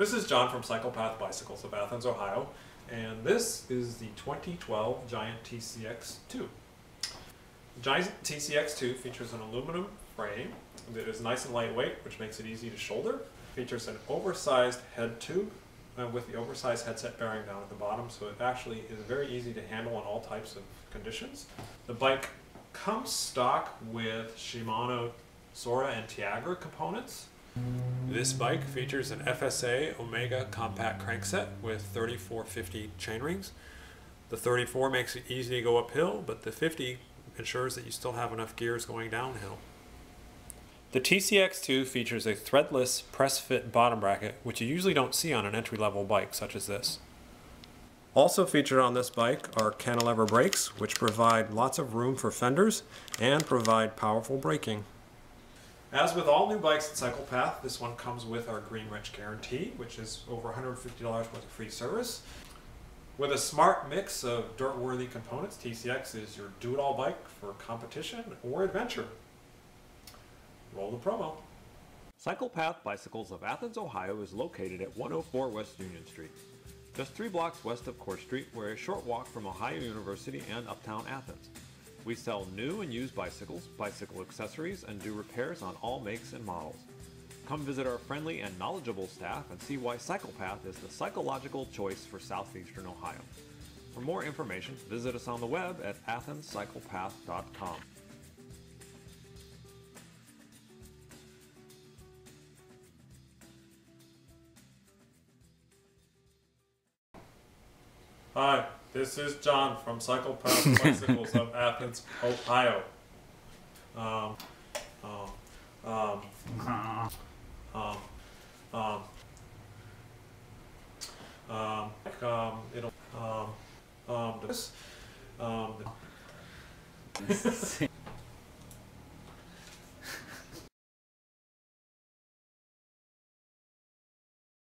This is John from Cyclepath Bicycles of Athens, Ohio, and this is the 2012 Giant TCX2. The Giant TCX2 features an aluminum frame that is nice and lightweight, which makes it easy to shoulder. Features an oversized head tube uh, with the oversized headset bearing down at the bottom, so it actually is very easy to handle in all types of conditions. The bike comes stock with Shimano Sora and Tiagra components. This bike features an FSA Omega compact crankset with 3450 chainrings. The 34 makes it easy to go uphill, but the 50 ensures that you still have enough gears going downhill. The TCX2 features a threadless press fit bottom bracket, which you usually don't see on an entry level bike such as this. Also featured on this bike are cantilever brakes, which provide lots of room for fenders and provide powerful braking. As with all new bikes at CyclePath, this one comes with our Green Wrench Guarantee, which is over $150 worth of free service. With a smart mix of dirt-worthy components, TCX is your do-it-all bike for competition or adventure. Roll the promo. CyclePath Bicycles of Athens, Ohio is located at 104 West Union Street. Just three blocks west of Court Street, we're a short walk from Ohio University and uptown Athens. We sell new and used bicycles, bicycle accessories, and do repairs on all makes and models. Come visit our friendly and knowledgeable staff and see why CyclePath is the psychological choice for southeastern Ohio. For more information, visit us on the web at athenscyclepath.com. Hi, this is John from Cycle Path Bicycles of Athens, Ohio. Um, um, um, um, um, um, um, it'll, um, um, this, um,